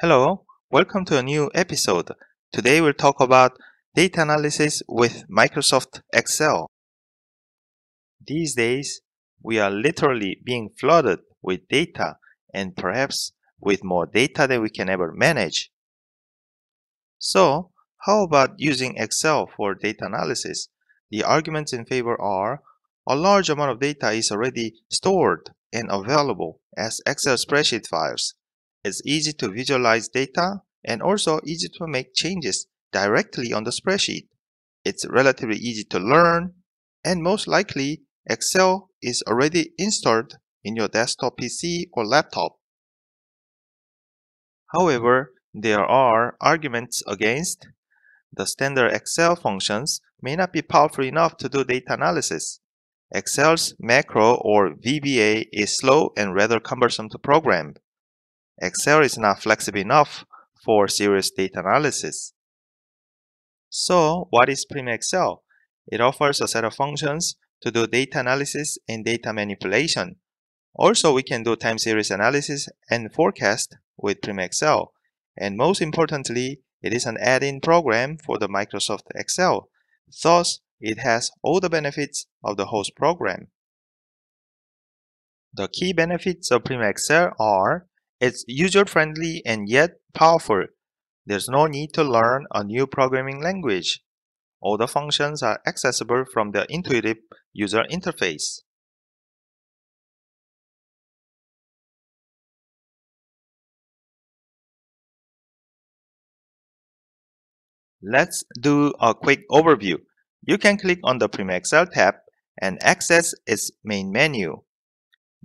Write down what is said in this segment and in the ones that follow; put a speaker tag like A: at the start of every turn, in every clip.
A: Hello, welcome to a new episode. Today we'll talk about data analysis with Microsoft Excel. These days, we are literally being flooded with data and perhaps with more data than we can ever manage. So, how about using Excel for data analysis? The arguments in favor are a large amount of data is already stored and available as Excel spreadsheet files. It's easy to visualize data and also easy to make changes directly on the spreadsheet. It's relatively easy to learn and most likely Excel is already installed in your desktop PC or laptop. However, there are arguments against the standard Excel functions may not be powerful enough to do data analysis. Excel's macro or VBA is slow and rather cumbersome to program. Excel is not flexible enough for serious data analysis. So what is PrimaXL? It offers a set of functions to do data analysis and data manipulation. Also, we can do time series analysis and forecast with PrimaXL. And most importantly, it is an add-in program for the Microsoft Excel. Thus, it has all the benefits of the host program. The key benefits of PrimaXL are it's user-friendly and yet powerful. There's no need to learn a new programming language. All the functions are accessible from the intuitive user interface. Let's do a quick overview. You can click on the PrimaXL tab and access its main menu.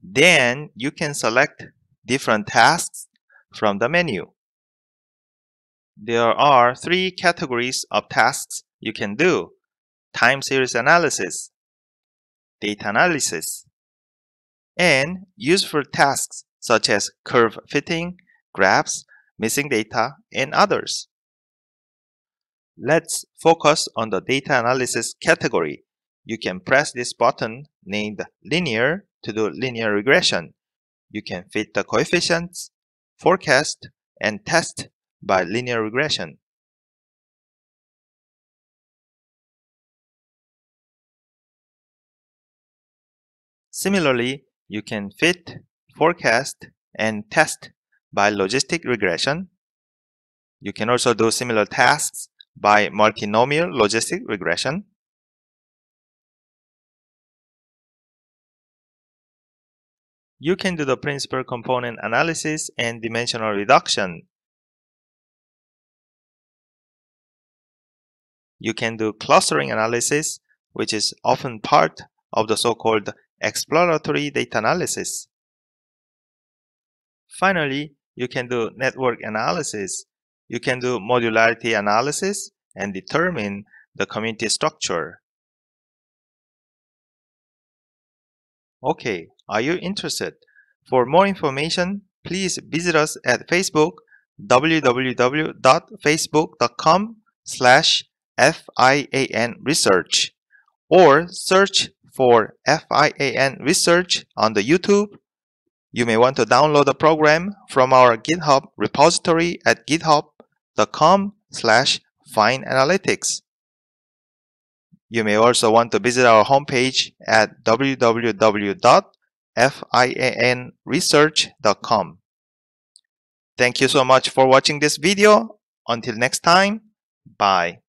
A: Then you can select different tasks from the menu. There are three categories of tasks you can do. Time series analysis, data analysis, and useful tasks such as curve fitting, graphs, missing data, and others. Let's focus on the data analysis category. You can press this button named linear to do linear regression. You can fit the coefficients, forecast, and test by linear regression. Similarly, you can fit, forecast, and test by logistic regression. You can also do similar tasks by multinomial logistic regression. You can do the principal component analysis and dimensional reduction. You can do clustering analysis, which is often part of the so-called exploratory data analysis. Finally, you can do network analysis. You can do modularity analysis and determine the community structure. Okay, are you interested? For more information, please visit us at Facebook www.facebook.com slash FIAN research or search for FIAN research on the YouTube. You may want to download the program from our GitHub repository at github.com slash fineanalytics. You may also want to visit our homepage at www.fianresearch.com. Thank you so much for watching this video. Until next time, bye.